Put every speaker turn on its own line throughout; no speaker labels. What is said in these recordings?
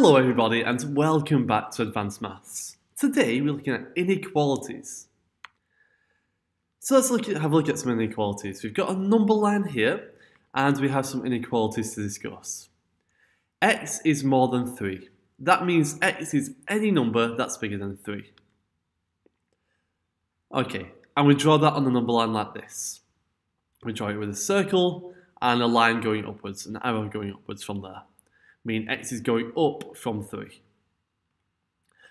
Hello everybody and welcome back to Addvance Maths. Today we're looking at inequalities. So let's look at, have a look at some inequalities. We've got a number line here and we have some inequalities to discuss. x is more than 3. That means x is any number that's bigger than 3. Okay, and we draw that on the number line like this. We draw it with a circle and a line going upwards, an arrow going upwards from there mean x is going up from 3.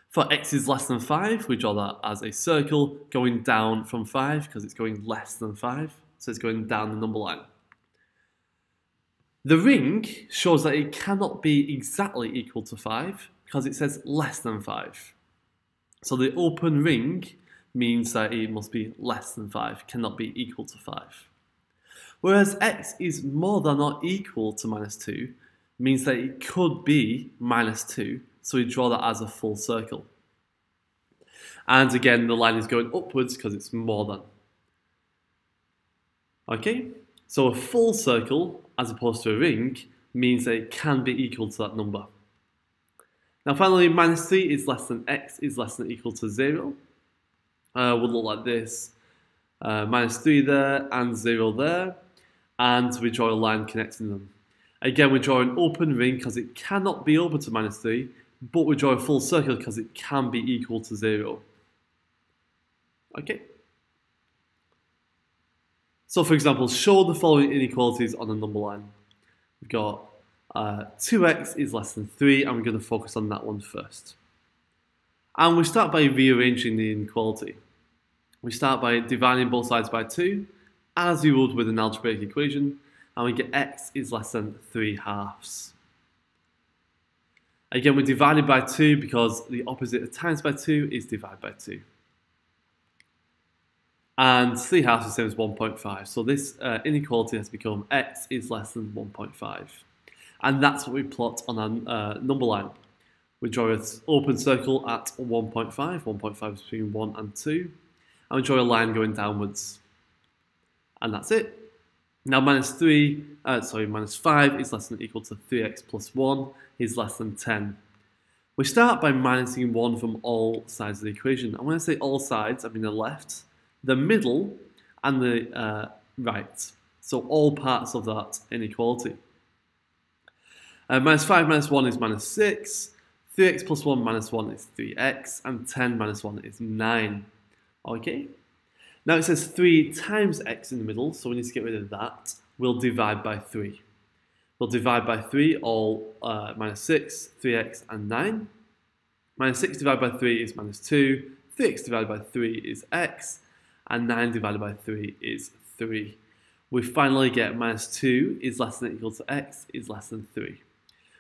For x is less than 5, we draw that as a circle going down from 5 because it's going less than 5, so it's going down the number line. The ring shows that it cannot be exactly equal to 5 because it says less than 5. So the open ring means that it must be less than 5, cannot be equal to 5. Whereas x is more than or equal to minus 2 means that it could be minus 2, so we draw that as a full circle. And again, the line is going upwards because it's more than. Okay, so a full circle, as opposed to a ring, means that it can be equal to that number. Now finally, minus 3 is less than x is less than or equal to 0. Uh, would look like this. Uh, minus 3 there and 0 there. And we draw a line connecting them. Again, we draw an open ring because it cannot be open to minus 3, but we draw a full circle because it can be equal to 0. Okay. So for example, show the following inequalities on a number line. We've got uh, 2x is less than 3, and we're going to focus on that one first. And we start by rearranging the inequality. We start by dividing both sides by 2, as you would with an algebraic equation, and we get x is less than 3 halves. Again, we divide it by 2 because the opposite of times by 2 is divided by 2. And 3 halves is the same as 1.5. So this uh, inequality has become x is less than 1.5. And that's what we plot on our uh, number line. We draw an open circle at 1.5. 1.5 is between 1 and 2. And we draw a line going downwards. And that's it. Now minus 3, uh, sorry, minus 5 is less than equal to 3x plus 1 is less than 10. We start by minusing 1 from all sides of the equation. And when I say all sides, I mean the left, the middle, and the uh, right. So all parts of that inequality. Uh, minus 5 minus 1 is minus 6. 3x plus 1 minus 1 is 3x. And 10 minus 1 is 9. Okay? Now it says 3 times x in the middle, so we need to get rid of that. We'll divide by 3. We'll divide by 3, all uh, minus 6, 3x, and 9. Minus 6 divided by 3 is minus 2. 3x divided by 3 is x. And 9 divided by 3 is 3. We finally get minus 2 is less than equal to x is less than 3.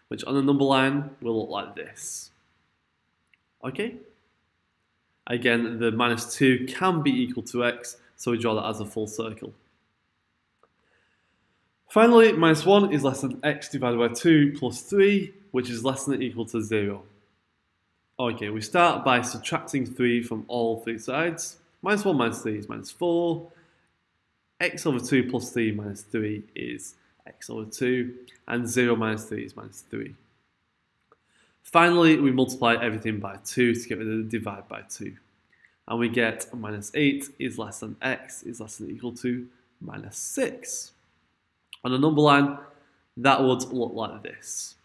Which on the number line will look like this. Okay? Again, the minus 2 can be equal to x, so we draw that as a full circle. Finally, minus 1 is less than x divided by 2 plus 3, which is less than or equal to 0. Okay, we start by subtracting 3 from all three sides. Minus 1 minus 3 is minus 4. x over 2 plus 3 minus 3 is x over 2. And 0 minus 3 is minus 3. Finally, we multiply everything by 2 to get rid of the divide by 2. And we get minus 8 is less than x is less than equal to minus 6. On a number line, that would look like this.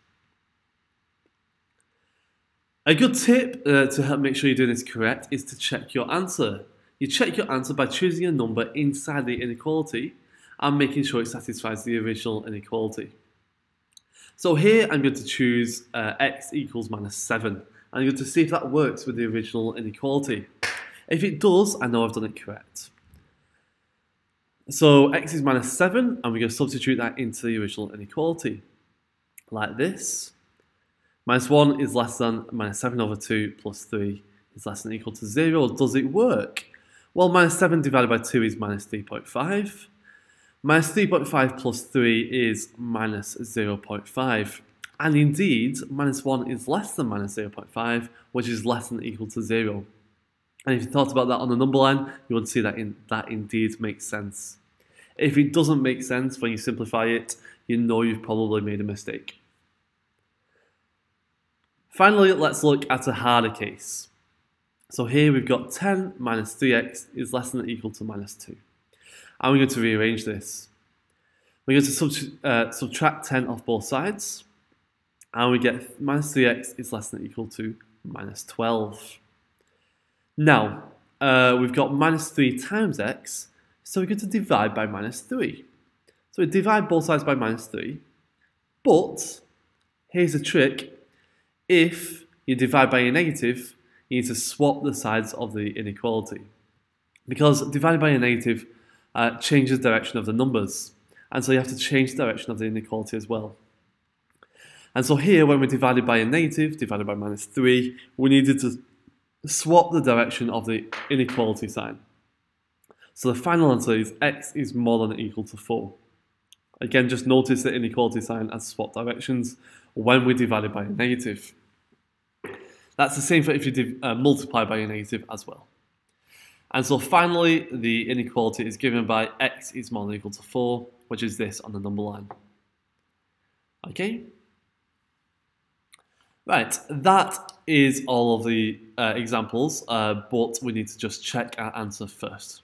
A good tip uh, to help make sure you're doing this correct is to check your answer. You check your answer by choosing a number inside the inequality and making sure it satisfies the original inequality. So here I'm going to choose uh, x equals minus 7. I'm going to see if that works with the original inequality. If it does, I know I've done it correct. So x is minus 7, and we're going to substitute that into the original inequality. Like this. Minus 1 is less than minus 7 over 2 plus 3 is less than equal to 0. Does it work? Well, minus 7 divided by 2 is minus 3.5. Minus 3.5 plus 3 is minus 0.5. And indeed, minus 1 is less than minus 0.5, which is less than equal to 0. And if you thought about that on the number line, you would see that in, that indeed makes sense. If it doesn't make sense when you simplify it, you know you've probably made a mistake. Finally, let's look at a harder case. So here we've got 10 minus 3x is less than or equal to minus 2. And we're going to rearrange this. We're going to sub uh, subtract 10 off both sides. And we get minus 3x is less than or equal to minus 12. Now, uh, we've got minus 3 times x, so we're going to divide by minus 3. So we divide both sides by minus 3. But, here's a trick. If you divide by a negative, you need to swap the sides of the inequality. Because divided by a negative uh, changes the direction of the numbers. And so you have to change the direction of the inequality as well. And so here, when we divided by a negative, divided by minus 3, we needed to swap the direction of the inequality sign. So the final answer is x is more than or equal to 4. Again, just notice the inequality sign has swapped directions when we divide it by a negative. That's the same for if you uh, multiply by a negative as well. And so finally, the inequality is given by x is more than equal to 4, which is this on the number line. Okay? Right, that is all of the uh, examples, uh, but we need to just check our answer first.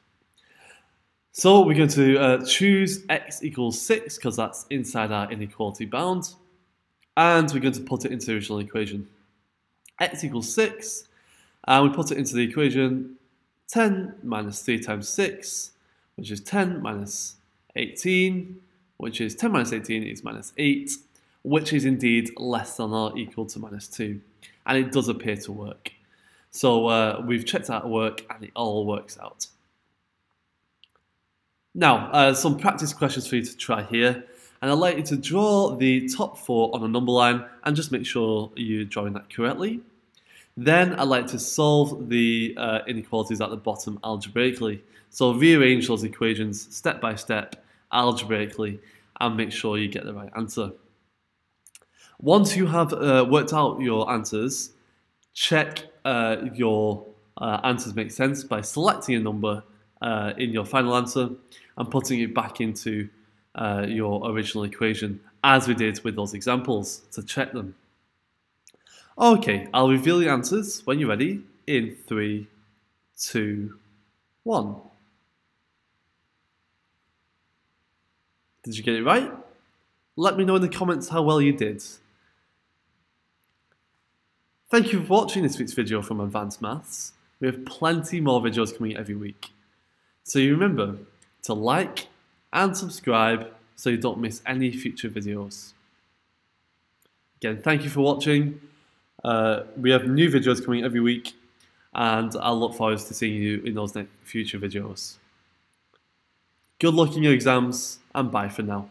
So we're going to uh, choose x equals 6 because that's inside our inequality bound. And we're going to put it into the original equation. x equals 6, and we put it into the equation 10 minus 3 times 6, which is 10 minus 18, which is 10 minus 18 is minus 8, which is indeed less than or equal to minus 2. And it does appear to work. So uh, we've checked out work and it all works out. Now, uh, some practice questions for you to try here. And I'd like you to draw the top four on a number line and just make sure you're drawing that correctly. Then I'd like to solve the uh, inequalities at the bottom algebraically. So rearrange those equations step by step algebraically and make sure you get the right answer. Once you have uh, worked out your answers, check uh, your uh, answers make sense by selecting a number uh, in your final answer and putting it back into uh, your original equation as we did with those examples to check them. Okay, I'll reveal the answers when you're ready in three, two, one. Did you get it right? Let me know in the comments how well you did. Thank you for watching this week's video from Addvance Maths. We have plenty more videos coming every week. So you remember to like and subscribe so you don't miss any future videos. Again, thank you for watching. Uh, we have new videos coming every week and I'll look forward to seeing you in those next future videos. Good luck in your exams and bye for now.